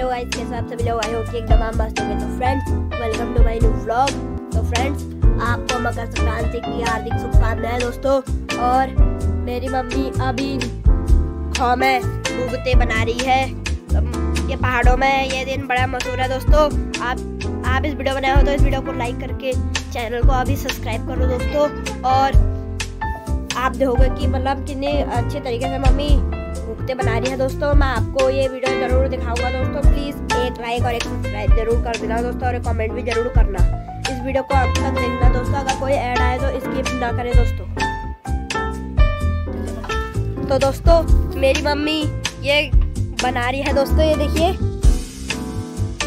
Hello guys कैसे आप सभी लोग आए हो कि एकदम हम मस्त होंगे। तो friends welcome to my new vlog तो फ्रेंड्स आपको मकर संक्रांति की हार्दिक शुभकामनाएँ दोस्तों। और मेरी मम्मी अभी खाओ में भूगते बना रही है। तो ये पहाड़ों में ये दिन बड़ा मशहूर है दोस्तों। आप आप इस वीडियो बनाए हो तो इस वीडियो को लाइक करके चैनल को अभी सब्सक्राइब करो दोस्तों। और आप देखोगे कि मतलब कितने अच्छे तरीके से मम्मी मुफ्ते बना रही है दोस्तों। मैं आपको ये वीडियो ज़रूर दिखाऊँगा दोस्तों। प्लीज़ एक लाइक और एक सब्सक्राइब ज़रूर कर देना दोस्तों, और कमेंट भी ज़रूर करना। इस वीडियो को अब तक देखना दोस्तों। अगर कोई ऐड आए तो स्किप ना करें दोस्तों। तो दोस्तों, मेरी मम्मी ये बना रही है दोस्तों, ये देखिए।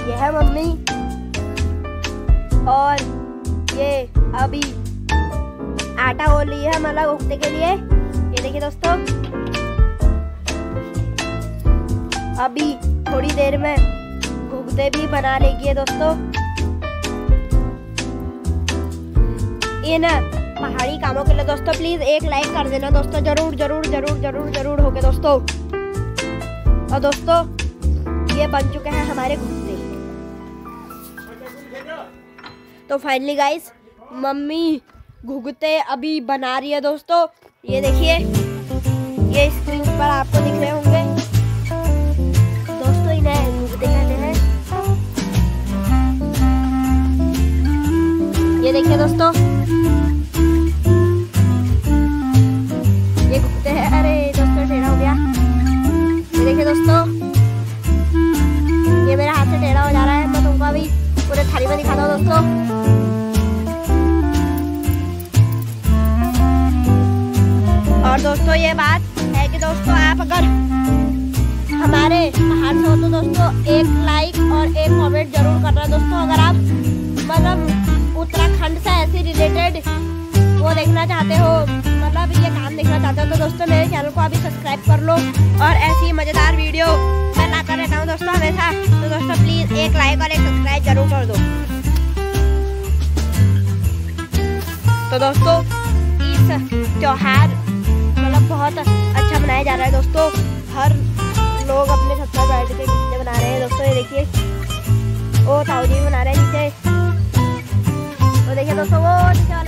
ये है मम्मी। और ये अभी आटा हो ली है मतलब उगते के लिए। ये देखिए दोस्तों। अभी थोड़ी देर में घुगते भी बना लेगी दोस्तों। ये इन पहाड़ी कामों के लिए दोस्तों प्लीज़ एक लाइक कर देना दोस्तों, ज़रूर ज़रूर ज़रूर ज़रूर ज़रूर हो गए दोस्तों। और दोस्तों, ये बन चुके हैं हमारे घुगते तो फाइनली गाइस मम्मी घुगते अभी बना रही है दोस्तों। ये देखिए, ये स्क्रीन पर आपको दिख रहे होंगे। ये देखिए दोस्तों। ये घूमते हैं। अरे, दोस्तों, टेढ़ा हो गया। ये देखिए दोस्तों। ये मेरे हाथ से टेढ़ा हो जा रहा है मैं तुमको अभी पूरे थाली में दिखाता हूँ दोस्तों। और दोस्तों, ये बात है कि दोस्तों, आप अगर हमारे पहाड़ से हो तो दोस्तों, एक लाइक और एक कमेंट ज़रूर करना दोस्तों, अगर आप मतलब रिलेटेड वो देखना चाहते हो मतलब ये काम देखना चाहते हो तो दोस्तों मेरे चैनल को अभी सब्सक्राइब कर लो और ऐसी मज़ेदार वीडियो मैं लाता रहता हूँ दोस्तों हमेशा। तो दोस्तों प्लीज़ एक लाइक और एक सब्सक्राइब ज़रूर कर दो। तो दोस्तों, इस त्योहार मतलब बहुत अच्छा मनाया जा रहा है दोस्तों। हर 好哦。